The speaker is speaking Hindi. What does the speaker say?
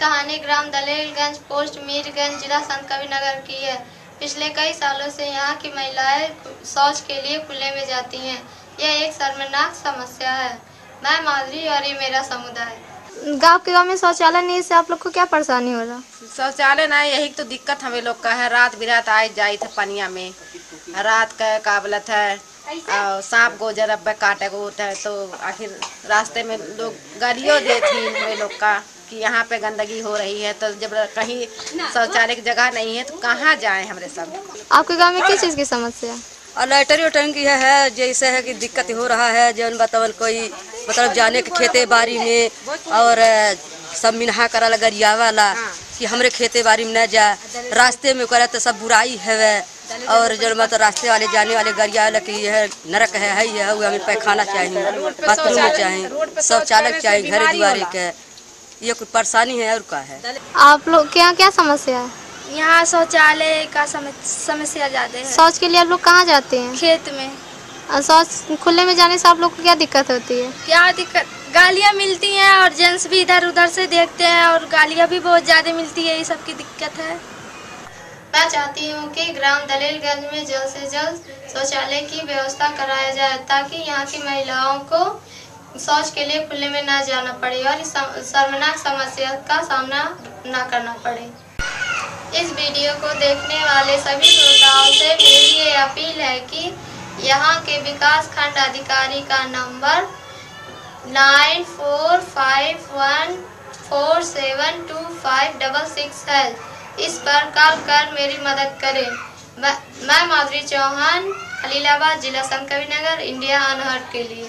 कहानी ग्राम दलेलगंज पोस्ट मीरगंज जिला संत कबीर नगर की है। पिछले कई सालों से यहाँ की महिलाएँ शौच के लिए खुले में जाती हैं। यह एक शर्मनाक समस्या है। मैं माधुरी और ये मेरा समुदाय। गाँव के गाँव में शौचालय नहीं से आप लोग को क्या परेशानी हो रहा? शौचालय ना यही तो दिक्कत हमें लोग का है। रात बिरात आए जाए थे पनिया में। रात का काबलत है और सांप गोजर अब काटे को होता है तो आखिर रास्ते में लोग गालियों दे थी हमें लोग का। कि यहाँ पे गंदगी हो रही है तो जब कहीं शौचालय की जगह नहीं है तो कहाँ जाए हमारे सब? आपके गाँव में किस चीज़ की समस्या है? और लाइटरी उटरी की है, है जैसे है कि दिक्कत हो रहा है जौन बतावन कोई मतलब जाने के खेते बाड़ी में और सब मिनहा करल गरिया वाला कि हमरे खेते बाड़ी में न जा। रास्ते में करे तो सब बुराई है और जो मतलब रास्ते वाले जाने वाले गरिया वाला की है नरक है है है वो हमें पैखाना चाहिए बाथरूम चाहिए शौचालय चाहिए घरे दुआरे के। ये कुछ परेशानी है और का है? आप लोग के यहाँ क्या समस्या है? यहाँ शौचालय का समस्या ज़्यादा है। शौच के लिए आप लोग कहाँ जाते हैं? खेत में। और शौच खुले में जाने से आप लोग को क्या दिक्कत होती है? क्या दिक्कत? गालियाँ मिलती हैं और जेंट्स भी इधर उधर से देखते हैं और गालियाँ भी बहुत ज़्यादा मिलती है ये सब की दिक्कत है। मैं चाहती हूँ कि ग्राम दलेलगंज में जल्द से जल्द शौचालय की व्यवस्था कराया जाए ताकि यहाँ की महिलाओं को शौच के लिए खुले में ना जाना पड़े और इस शर्मनाक समस्या का सामना ना करना पड़े। इस वीडियो को देखने वाले सभी श्रोताओं से मेरी ये अपील है कि यहाँ के विकास खंड अधिकारी का number nine four five one four seven two five double six है। इस पर कॉल कर मेरी मदद करें। मैं माधुरी चौहान, खलीलाबाद, जिला संत नगर इंडिया अनहट के लिए।